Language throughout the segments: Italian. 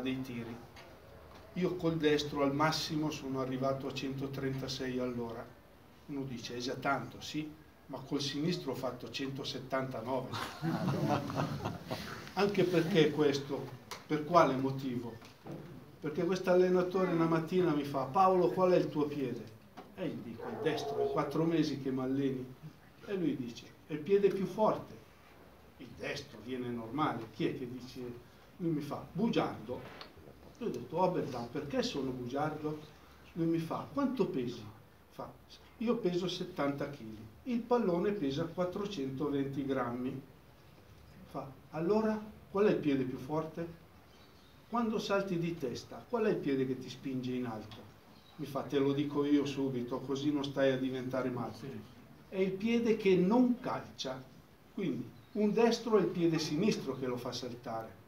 dei tiri. Io col destro al massimo sono arrivato a 136 all'ora. Uno dice, è già tanto, sì, ma col sinistro ho fatto 179. Anche perché questo? Per quale motivo? Perché questo allenatore una mattina mi fa, Paolo qual è il tuo piede? E gli dico, il destro, è quattro mesi che mi alleni. E lui dice, è il piede più forte. Il destro viene normale. Chi è che dice? Lui mi fa, bugiardo. Io ho detto, oh Berdan, perché sono bugiardo? Lui mi fa, quanto pesi? Fa, io peso 70 kg, il pallone pesa 420 grammi. Fa, allora qual è il piede più forte? Quando salti di testa, qual è il piede che ti spinge in alto? Mi fa, te lo dico io subito, così non stai a diventare matto. È il piede che non calcia. Quindi un destro è il piede sinistro che lo fa saltare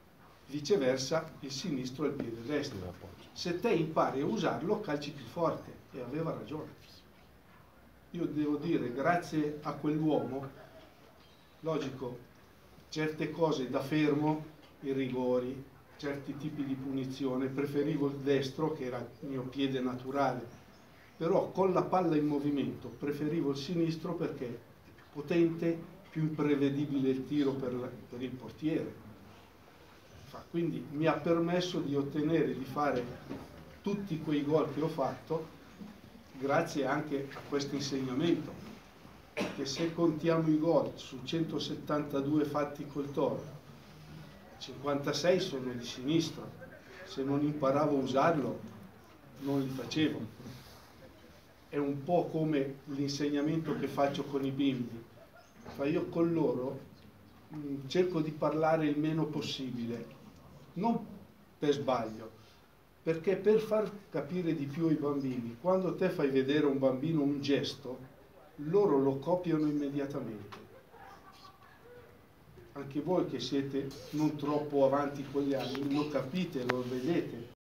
viceversa il sinistro il piede destro. Se te impari a usarlo, calci più forte. E aveva ragione. Io devo dire, grazie a quell'uomo, logico, certe cose da fermo, i rigori, certi tipi di punizione, preferivo il destro che era il mio piede naturale, però con la palla in movimento preferivo il sinistro perché è più potente, più imprevedibile il tiro per, per il portiere fa. Quindi mi ha permesso di ottenere, di fare tutti quei gol che ho fatto grazie anche a questo insegnamento. Che se contiamo i gol su 172 fatti col Toro, 56 sono di sinistra. Se non imparavo a usarlo, non li facevo. È un po' come l'insegnamento che faccio con i bimbi. io con loro mm, cerco di parlare il meno possibile, non per sbaglio, perché per far capire di più ai bambini, quando te fai vedere a un bambino un gesto, loro lo copiano immediatamente. Anche voi che siete non troppo avanti con gli anni, lo capite, lo vedete.